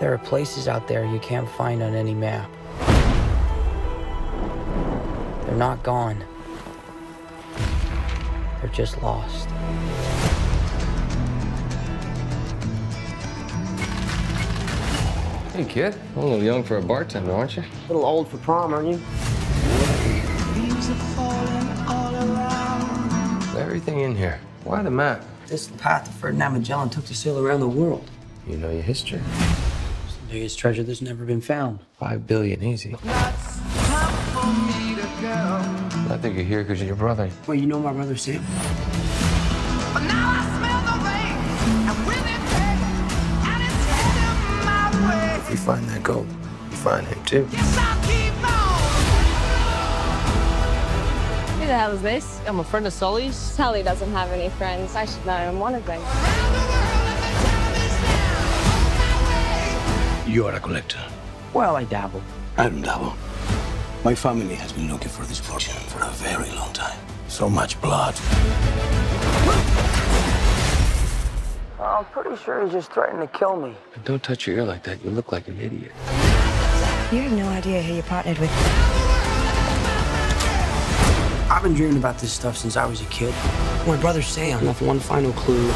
There are places out there you can't find on any map. They're not gone. They're just lost. Hey, kid. A little young for a bartender, aren't you? A little old for prom, aren't you? Everything in here. Why the map? This path Ferdinand Magellan took to sail around the world. You know your history. It's biggest treasure that's never been found. Five billion, easy. I think you're here because you're your brother. Well, you know my brother Sam? If we find that gold, we find him too. Who the hell is this? I'm a friend of Sully's. Sully doesn't have any friends. I should know I'm one of them. You are a collector. Well, I dabble. I don't dabble. My family has been looking for this fortune for a very long time. So much blood. I'm pretty sure he just threatened to kill me. Don't touch your ear like that. You look like an idiot. You have no idea who you partnered with. I've been dreaming about this stuff since I was a kid. My brother Sam left one final clue.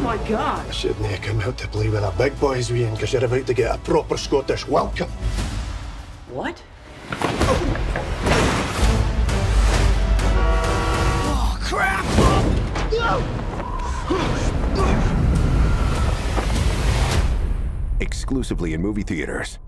My god! I shouldn't have come out to play with the big boys, Ian, because you're about to get a proper Scottish welcome. What? Oh, crap! Exclusively in movie theaters.